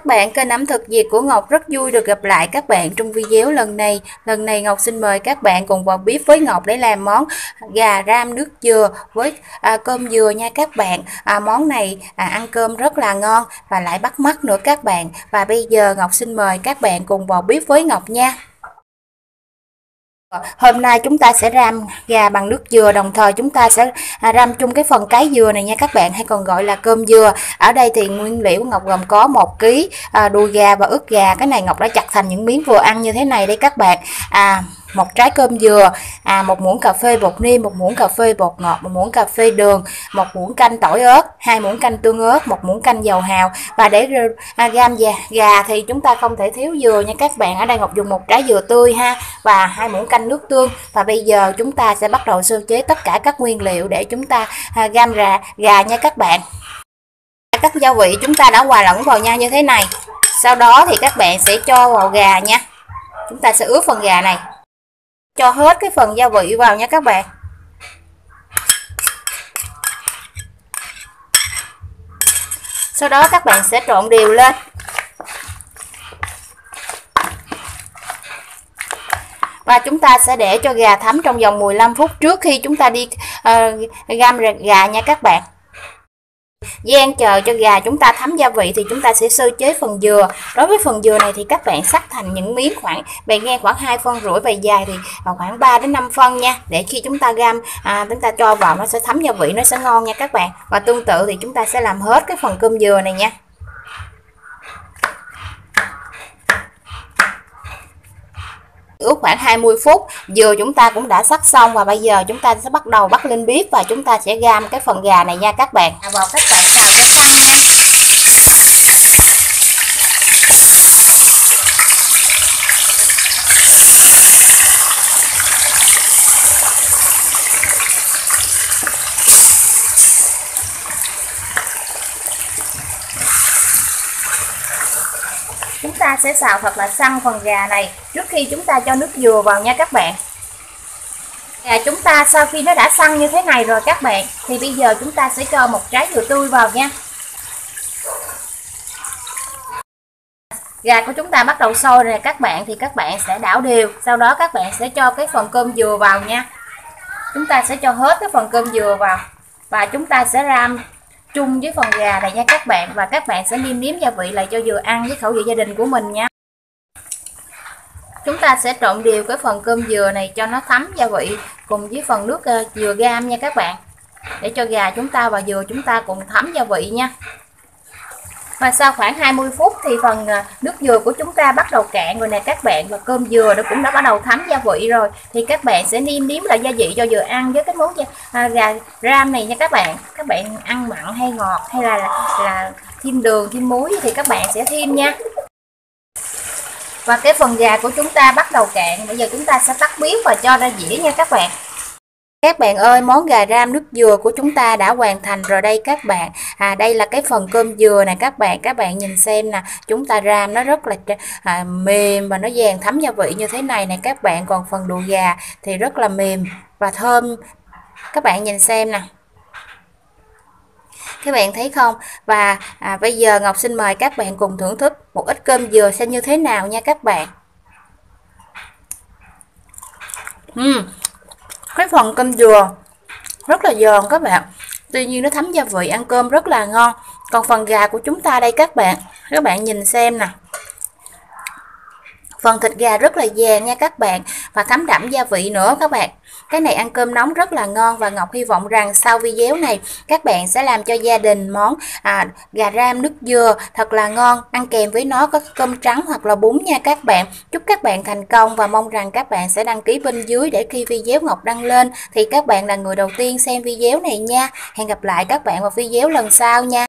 Các bạn kênh ẩm thực Việt của Ngọc rất vui được gặp lại các bạn trong video lần này. Lần này Ngọc xin mời các bạn cùng vào bếp với Ngọc để làm món gà ram nước dừa với à, cơm dừa nha các bạn. À, món này à, ăn cơm rất là ngon và lại bắt mắt nữa các bạn. Và bây giờ Ngọc xin mời các bạn cùng vào bếp với Ngọc nha. Hôm nay chúng ta sẽ ram gà bằng nước dừa, đồng thời chúng ta sẽ à, ram chung cái phần cái dừa này nha các bạn, hay còn gọi là cơm dừa. Ở đây thì nguyên liệu Ngọc gồm có một ký à, đùi gà và ức gà. Cái này Ngọc đã chặt thành những miếng vừa ăn như thế này đây các bạn. À một trái cơm dừa, à, một muỗng cà phê bột niêm, một muỗng cà phê bột ngọt, một muỗng cà phê đường, một muỗng canh tỏi ớt, hai muỗng canh tương ớt, một muỗng canh dầu hào và để à, gam gà, gà thì chúng ta không thể thiếu dừa nha các bạn. Ở đây Ngọc dùng một trái dừa tươi ha và hai muỗng canh nước tương và bây giờ chúng ta sẽ bắt đầu sơ chế tất cả các nguyên liệu để chúng ta à, gam gà gà nha các bạn. Các gia vị chúng ta đã hòa lẫn vào nhau như thế này. Sau đó thì các bạn sẽ cho vào gà nha. Chúng ta sẽ ướp phần gà này cho hết cái phần gia vị vào nha các bạn. Sau đó các bạn sẽ trộn đều lên. Và chúng ta sẽ để cho gà thấm trong vòng 15 phút trước khi chúng ta đi uh, gam gà nha các bạn gian chờ cho gà chúng ta thấm gia vị thì chúng ta sẽ sơ chế phần dừa. Đối với phần dừa này thì các bạn cắt thành những miếng khoảng bề ngang khoảng 2 phân rưỡi bề dài thì à, khoảng 3 đến 5 phân nha. Để khi chúng ta gam à, chúng ta cho vào nó sẽ thấm gia vị nó sẽ ngon nha các bạn. Và tương tự thì chúng ta sẽ làm hết cái phần cơm dừa này nha. Ước khoảng 20 phút. Dừa chúng ta cũng đã sắc xong và bây giờ chúng ta sẽ bắt đầu bắt lên bếp và chúng ta sẽ gam cái phần gà này nha các bạn. Dạ, vào các bạn xào cho xăng nha. Chúng ta sẽ xào thật là săn phần gà này, trước khi chúng ta cho nước dừa vào nha các bạn. Gà chúng ta sau khi nó đã săn như thế này rồi các bạn, thì bây giờ chúng ta sẽ cho một trái dừa tươi vào nha. Gà của chúng ta bắt đầu sôi rồi các bạn, thì các bạn sẽ đảo đều, sau đó các bạn sẽ cho cái phần cơm dừa vào nha. Chúng ta sẽ cho hết cái phần cơm dừa vào, và chúng ta sẽ ram chung với phần gà này nha các bạn. Và các bạn sẽ nêm nếm gia vị lại cho vừa ăn với khẩu vị gia đình của mình nha. Chúng ta sẽ trộn đều cái phần cơm dừa này cho nó thấm gia vị cùng với phần nước ờ, dừa gam nha các bạn. Để cho gà chúng ta và dừa chúng ta cùng thấm gia vị nha và sau khoảng 20 phút thì phần à, nước dừa của chúng ta bắt đầu cạn rồi nè các bạn. Và cơm dừa nó cũng đã bắt đầu thấm gia vị rồi. Thì các bạn sẽ nêm nếm lại gia vị cho dừa ăn với cái món à, gà ram này nha các bạn. Các bạn ăn mặn hay ngọt hay là là thêm đường thêm muối thì các bạn sẽ thêm nha. Và cái phần gà của chúng ta bắt đầu cạn. Bây giờ chúng ta sẽ tắt bếp và cho ra dĩa nha các bạn các bạn ơi, món gà ram nước dừa của chúng ta đã hoàn thành rồi đây các bạn. À đây là cái phần cơm dừa này các bạn, các bạn nhìn xem nè, chúng ta ram nó rất là à, mềm và nó vàng thấm gia vị như thế này này các bạn. Còn phần đùi gà thì rất là mềm và thơm. Các bạn nhìn xem nè. Các bạn thấy không? Và à, bây giờ Ngọc xin mời các bạn cùng thưởng thức một ít cơm dừa xem như thế nào nha các bạn. Uhm, cái phần cơm dừa, rất là giòn các bạn. Tuy nhiên nó thấm gia vị, ăn cơm rất là ngon. Còn phần gà của chúng ta đây các bạn các bạn nhìn xem nè. Phần thịt gà rất là vàng nha các bạn, và thấm đậm gia vị nữa các bạn. Cái này ăn cơm nóng rất là ngon và Ngọc hy vọng rằng sau video này các bạn sẽ làm cho gia đình món à, gà ram nước dừa thật là ngon. Ăn kèm với nó có cơm trắng hoặc là bún nha các bạn. Chúc các bạn thành công và mong rằng các bạn sẽ đăng ký bên dưới để khi video Ngọc đăng lên thì các bạn là người đầu tiên xem video này nha. Hẹn gặp lại các bạn vào video lần sau nha.